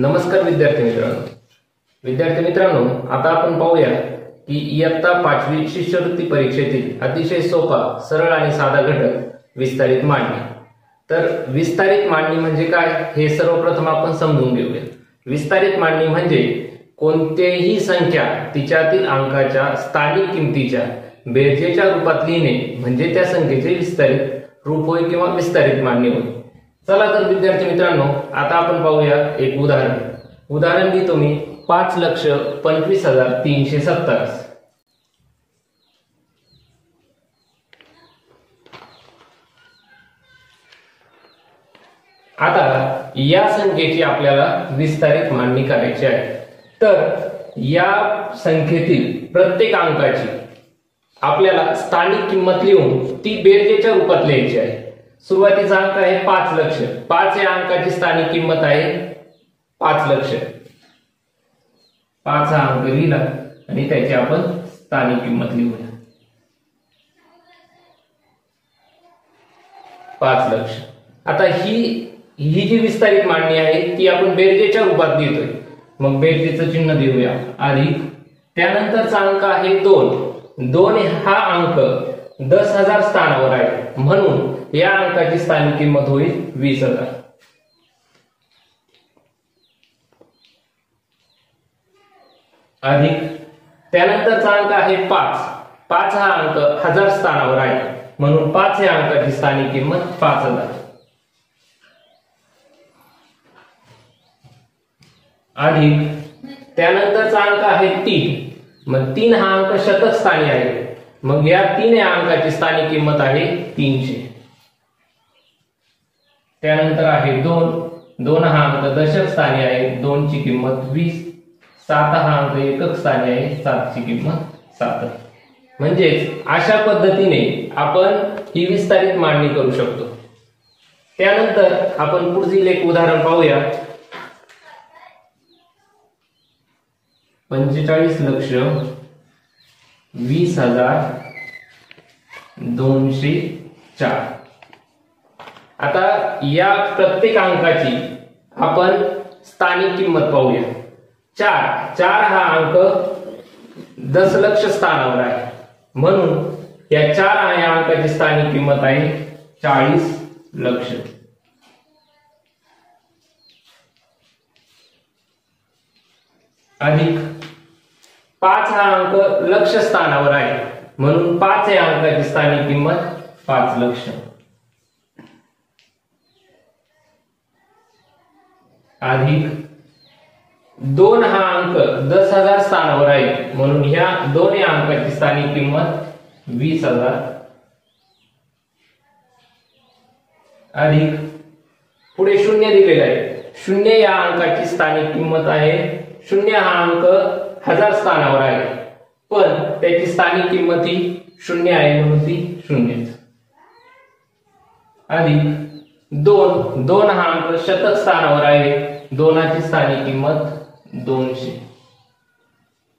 नमस्कार विद्यार्थी मित्रांनो. विद्यार्थी मित्रांनो आता आपण पाहूया की इयत्ता पाचवी शिष्यवृत्ती परीक्षेतील अतिशय सोपा सरळ आणि साधा घटक विस्तारित मांडणी. तर विस्तारित मांडणी म्हणजे काय? हे सर्वप्रथम आपण समजून घेऊया. विस्तारित मांडणी म्हणजे कोणतेही संख्या तिच्यातील अंकाच्या स्थानिक किमतीच्या बेरजेच्या रूपात लिहिणे म्हणजे त्या संख्येचे विस्तारित रूप होय किंवा विस्तारित मांडणी होय. चला तर विद्यार्थी मित्रांनो आता आपण पाहूया एक उदाहरण. उदाहरण घेतो मी पाच लक्ष पंचवीस हजार तीनशे सत्तावीस. आता या संख्येची आपल्याला विस्तारित मांडणी करायची आहे. तर या संख्येतील प्रत्येक अंकाची आपल्याला स्थानिक किंमत लिहून ती बेरजेच्या रूपात लिहायची आहे. सुरुवातीचा अंक आहे पाच लक्ष. पाच या अंकाची स्थानिक किंमत आहे पाच लक्ष. पाच हा अंक लिहिला आणि त्याची आपण स्थानिक किंमत लिहूया. पाच लक्ष. आता ही ही जी विस्तारित मांडणी आहे ती आपण बेरजेच्या रूपात लिहितोय मग बेरजेचं चिन्ह देऊया. अधिक त्यानंतरचा अंक आहे दोन. दोन हा अंक दस हजार स्थानावर आहे. म्हणून या अंकाची स्थानिक किंमत होईल वीस हजार. अधिक. त्यानंतरचा अंक आहे पाच. पाच हा अंक हजार स्थानावर आहे. म्हणून पाच या अंकाची स्थानिक किंमत पाच हजार. अधिक. त्यानंतरचा अंक आहे तीन. मग तीन हा अंक शतक स्थानी आहे. मग या तीन अंकाची स्थानिक किंमत आहे तीनशे. त्यानंतर आहे दोन. दोन हा अंक दशक स्थानी आहे दोनची किंमत वीस. सात हा अंक एकक स्थानी आहे सातची किंमत सात. म्हणजेच अशा पद्धतीने आपण ही विस्तारित मांडणी करू शकतो. त्यानंतर आपण पुढील एक उदाहरण पाहूया. पंचेचाळीस लक्ष वीस हजार दोनशे चार. आता या प्रत्येक अंकाची आपण स्थानिक किंमत पाहूया. चार. चार हा अंक दशलक्ष स्थानावर आहे. म्हणून या चार या अंकाची स्थानिक किंमत आहे चाळीस लक्ष. अधिक पाच हा अंक लक्ष स्थानावर आहे. म्हणून पाच या अंकाची स्थानिक किंमत पाच लक्ष. अधिक दोन हा अंक दस हजार स्थानावर आहे. म्हणून ह्या दोन या अंकाची स्थानिक किंमत वीस हजार अधिक पुढे शून्य दिलेलं आहे. शून्य या अंकाची स्थानिक किंमत आहे. शून्य हा अंक हजार स्थानावर आहे. पण त्याची स्थानिक किंमत ही शून्य आहे म्हणून ती शून्यच अधिक दोन दोन हा अंक शतक स्थानावर आहे. दोनाची स्थानिक किंमत दोनशे.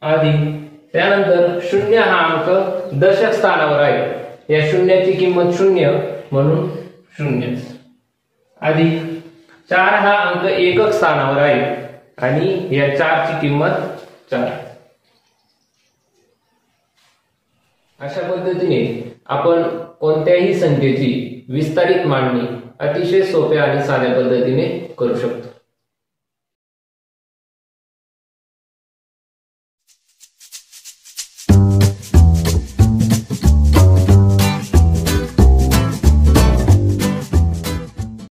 अधिक त्यानंतर शून्य हा अंक दशक स्थानावर आहे. या शून्याची किंमत शून्य म्हणून शून्यच अधिक चार हा अंक एकक स्थानावर आहे. आणि या चारची किंमत चार अशा पद्धतीने आपण कोणत्याही संख्येची विस्तारित मांडणी अतिशय सोप्या आणि साध्या पद्धतीने करू शकतो.